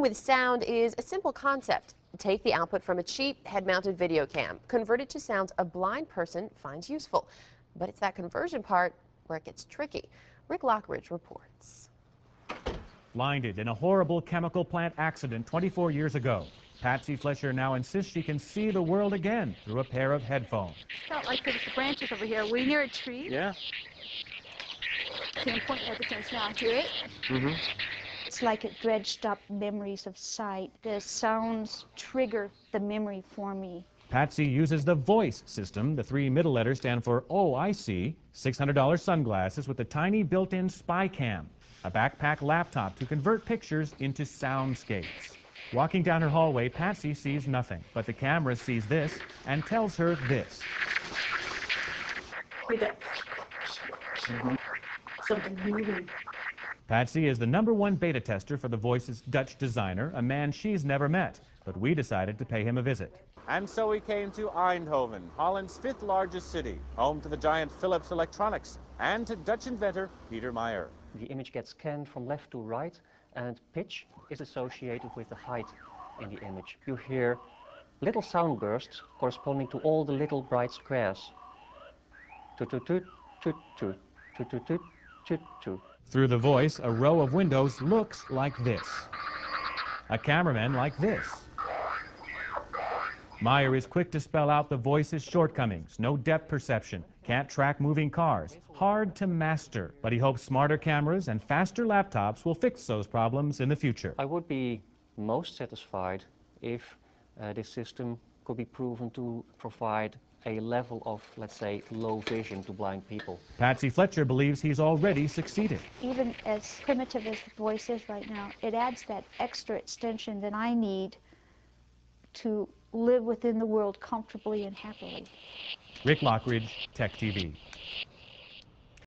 Learning with sound is a simple concept. Take the output from a cheap head-mounted video cam, convert it to sounds a blind person finds useful. But it's that conversion part where it gets tricky. Rick Lockridge reports. Blinded in a horrible chemical plant accident 24 years ago, Patsy Fletcher now insists she can see the world again through a pair of headphones. Felt like there's branches over here. Are we near a tree? Yeah. Can point evidence now to it. Mm-hmm. It's like it dredged up memories of sight. The sounds trigger the memory for me. Patsy uses the vOICe system. The three middle letters stand for Oh, I see. $600 sunglasses with a tiny built-in spy cam. A backpack laptop to convert pictures into soundscapes. Walking down her hallway, Patsy sees nothing, but the camera sees this and tells her this. Something moving. Patsy is the number one beta tester for the vOICe's Dutch designer, a man she's never met, but we decided to pay him a visit. And so we came to Eindhoven, Holland's fifth largest city, home to the giant Philips Electronics and to Dutch inventor Peter Meijer. The image gets scanned from left to right and pitch is associated with the height in the image. You hear little sound bursts corresponding to all the little bright squares. Toot toot toot toot toot toot toot toot toot toot. Through the vOICe, a row of windows looks like this. A cameraman like this. Meijer is quick to spell out the vOICe's shortcomings. No depth perception, can't track moving cars, hard to master. But he hopes smarter cameras and faster laptops will fix those problems in the future. I would be most satisfied if uh, this system could be proven to provide a level of, let's say, low vision to blind people. Patsy Fletcher believes he's already succeeded. Even as primitive as the vOICe is right now, it adds that extra extension that I need to live within the world comfortably and happily. Rick Lockridge, TechTV.